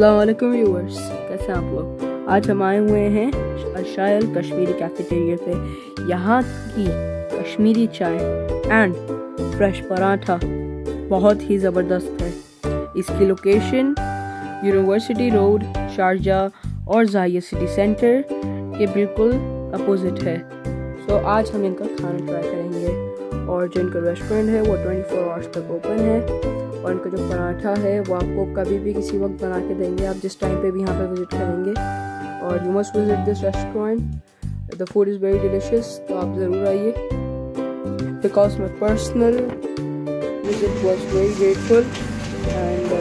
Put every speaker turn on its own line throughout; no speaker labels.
السلام علیکم ویورس کیسے ہیں آپ لوگ؟ آج ہم آئے ہوئے ہیں اشائل کشمیری کیفیٹیریا پہ۔ یہاں کی کشمیری چائے اینڈ فریش پراٹھا بہت ہی زبردست ہے۔ اس کی لوکیشن یونیورسٹی روڈ شارجہ اور زاہیہ سٹی سینٹر کے بالکل اپوزٹ ہے۔ سو آج ہم ان کا کھانا ٹرائی کریں گے اور جو ان کا ریسٹورینٹ ہے وہ ٹوئنٹی فور آورس تک اوپن ہے۔ اور ان کا جو پراٹھا ہے وہ آپ کو کبھی بھی کسی وقت بنا کے دیں گے آپ جس ٹائم پہ بھی یہاں پہ وزٹ کریں گے اور you must visit this restaurant the food is very delicious تو آپ ضرور آئیے because my personal visit was very grateful and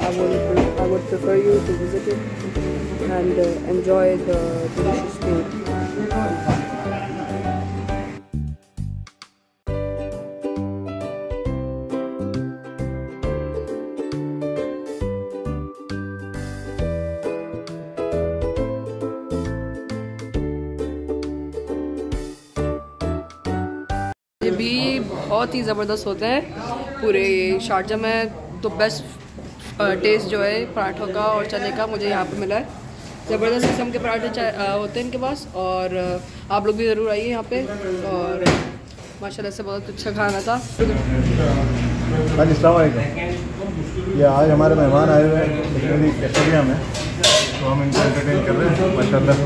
I would prefer you to visit it and enjoy the delicious food یہ بھی بہت ہی زبردست ہوتا ہے پورے شارجہ میں تو بیسٹ ٹیسٹ جو ہے پراٹھوں کا اور چنے کا مجھے یہاں پہ ملا ہے۔ زبردست قسم کے پراٹھے ہوتے ہیں ان کے پاس اور آپ لوگ بھی ضرور آئیے یہاں پہ اور ماشاء اللہ سے بہت اچھا کھانا تھا۔
السلام علیکم۔ یہ آج ہمارے مہمان آئے ہوئے ہیں میں، تو ہم ان کو انٹرٹین کر رہے ہیں ماشاء اللہ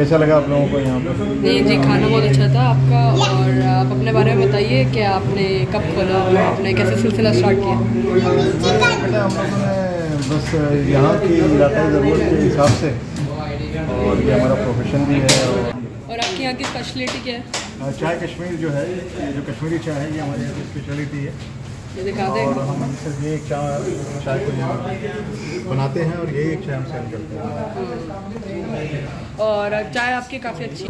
کیسا لگا آپ لوگوں کو یہاں پہ
جی جی کھانا بہت اچھا تھا آپ کا اور آپ اپنے بارے میں بتائیے کہ آپ نے کب کھولا اور آپ نے کیسے سلسلہ اسٹارٹ کیا؟
بیٹا ہم لوگوں نے بس یہاں کی علاقائی ضرورت کے حساب سے اور یہ ہمارا پروفیشن بھی ہے
اور آپ کی یہاں کی اسپیشلٹی کیا ہے؟
چائے کشمیر جو ہے جو کشمیری چائے ہے یہ ہماری یہاں کی اسپیشلٹی ہے۔ اور ہم صرف یہ ایک چائے چائے کو یہاں بناتے ہیں اور یہی ایک چائے ہم سیل کرتے ہیں۔
اور چائے آپ کی کافی اچھی